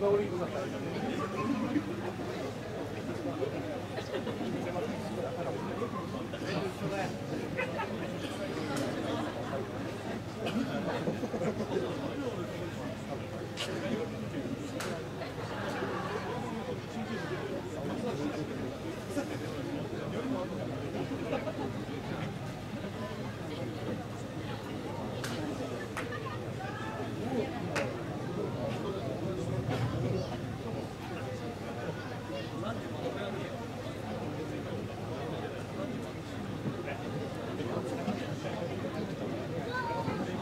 Thank you.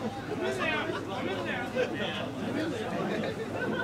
I'm in there. I'm in there. I'm in there.